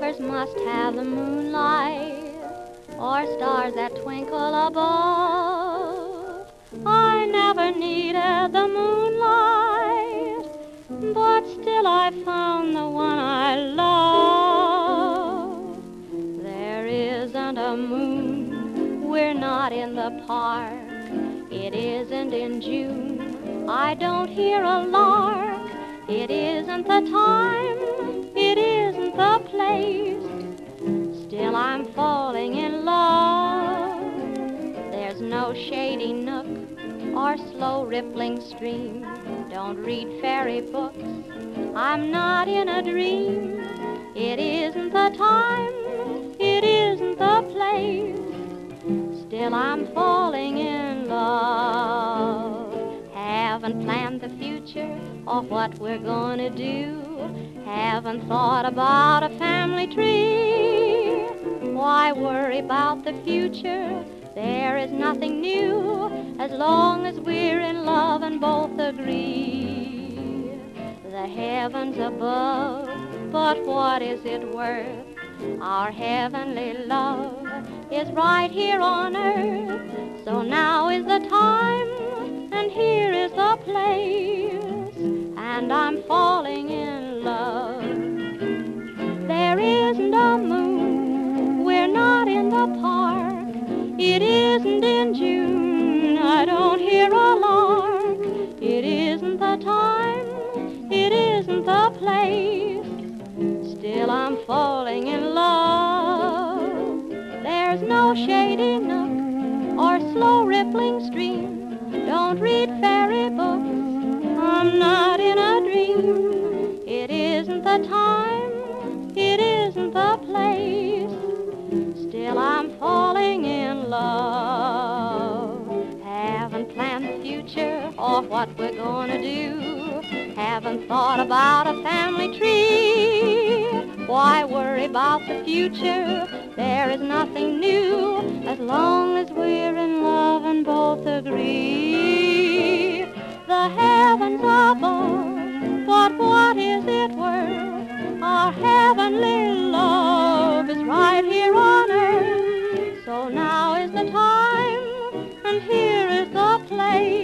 Flowers must have the moonlight or stars that twinkle above. I never needed the moonlight, but still I found the one I love. There isn't a moon, we're not in the park. It isn't in June, I don't hear a lark. It isn't the time, shady nook or slow rippling stream. Don't read fairy books, I'm not in a dream. It isn't the time, it isn't the place. Still I'm falling in love. Haven't planned the future or what we're gonna do. Haven't thought about a family tree. Why worry about the future? There is nothing new as long as we're in love and both agree. The heavens above, but what is it worth? Our heavenly love is right here on earth. So now is the time, and here is the place, and I'm isn't in June, I don't hear a lark. It isn't the time, it isn't the place. Still I'm falling in love. There's no shady nook or slow rippling stream. Don't read fairy books, I'm not in a dream. It isn't the time, what we're gonna do. Haven't thought about a family tree. Why worry about the future? There is nothing new as long as we're in love and both agree. The heavens above, but what is it worth? Our heavenly love is right here on earth. So now is the time, and here is the place.